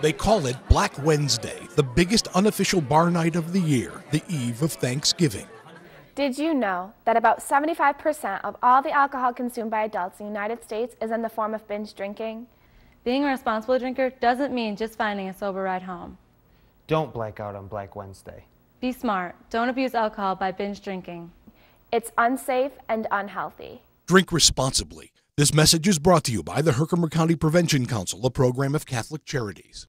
They call it Black Wednesday, the biggest unofficial bar night of the year, the eve of Thanksgiving. Did you know that about 75% of all the alcohol consumed by adults in the United States is in the form of binge drinking? Being a responsible drinker doesn't mean just finding a sober ride home. Don't black out on Black Wednesday. Be smart. Don't abuse alcohol by binge drinking. It's unsafe and unhealthy. Drink responsibly. This message is brought to you by the Herkimer County Prevention Council, a program of Catholic Charities.